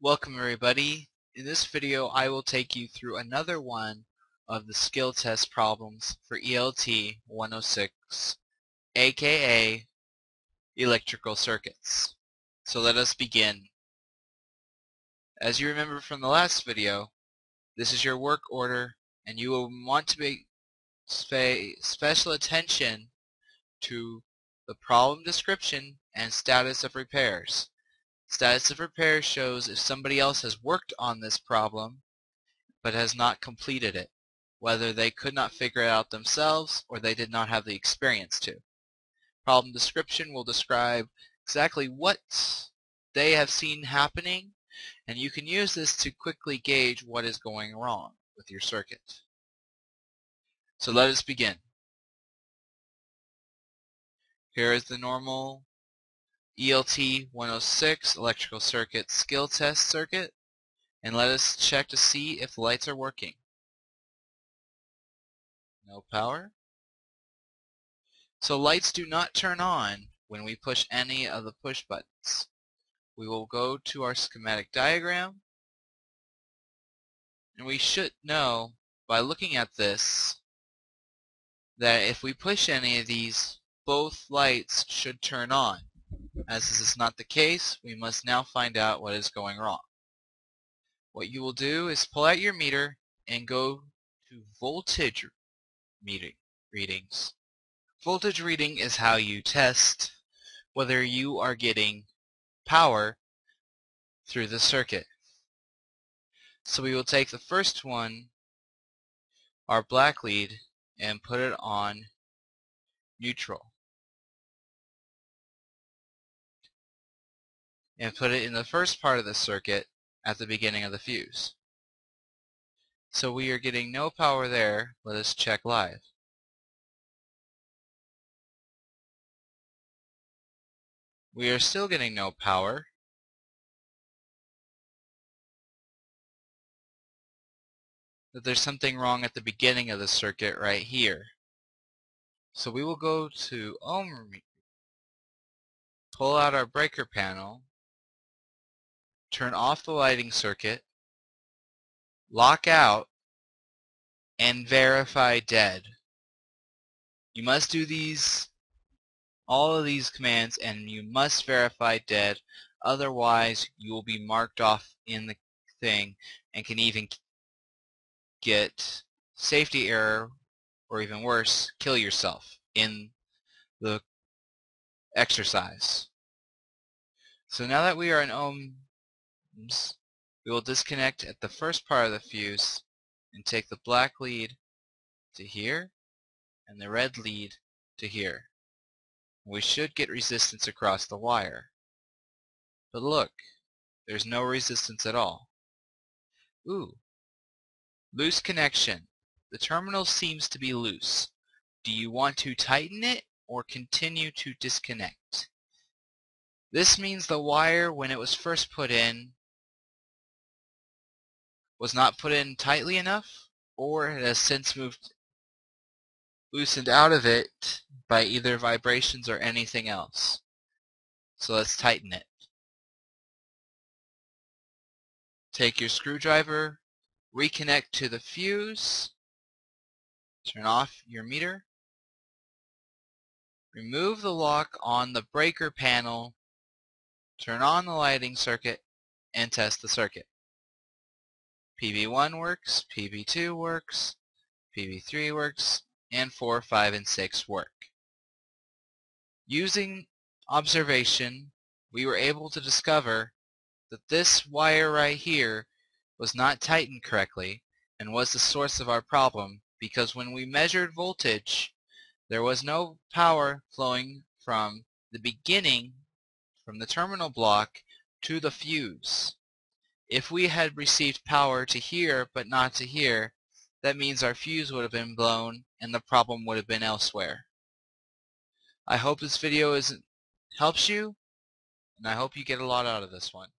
Welcome everybody. In this video I will take you through another one of the skill test problems for ELT 106 aka electrical circuits. So let us begin. As you remember from the last video, this is your work order and you will want to pay special attention to the problem description and status of repairs. Status of repair shows if somebody else has worked on this problem but has not completed it, whether they could not figure it out themselves or they did not have the experience to. Problem description will describe exactly what they have seen happening and you can use this to quickly gauge what is going wrong with your circuit. So let us begin. Here is the normal ELT 106 electrical circuit skill test circuit and let us check to see if the lights are working. No power. So lights do not turn on when we push any of the push buttons. We will go to our schematic diagram and we should know by looking at this that if we push any of these both lights should turn on. As this is not the case, we must now find out what is going wrong. What you will do is pull out your meter and go to voltage readings. Voltage reading is how you test whether you are getting power through the circuit. So we will take the first one, our black lead, and put it on neutral. And put it in the first part of the circuit at the beginning of the fuse. So we are getting no power there. Let us check live. We are still getting no power. But there's something wrong at the beginning of the circuit right here. So we will go to ohm, pull out our breaker panel, turn off the lighting circuit, lock out, and verify dead. You must do these, all of these commands, and you must verify dead. Otherwise, you will be marked off in the thing and can even get safety error or even worse, kill yourself in the exercise. So now that we are in ohm we will disconnect at the first part of the fuse and take the black lead to here and the red lead to here. We should get resistance across the wire. But look, there's no resistance at all. Ooh, loose connection. The terminal seems to be loose. Do you want to tighten it or continue to disconnect? This means the wire when it was first put in was not put in tightly enough, or it has since moved loosened out of it by either vibrations or anything else. So let's tighten it. Take your screwdriver, reconnect to the fuse, turn off your meter, remove the lock on the breaker panel, turn on the lighting circuit, and test the circuit. PB1 works, PB2 works, PB3 works, and 4, 5, and 6 work. Using observation, we were able to discover that this wire right here was not tightened correctly and was the source of our problem because when we measured voltage, there was no power flowing from the beginning, from the terminal block, to the fuse. If we had received power to here but not to here, that means our fuse would have been blown and the problem would have been elsewhere. I hope this video is helps you and I hope you get a lot out of this one.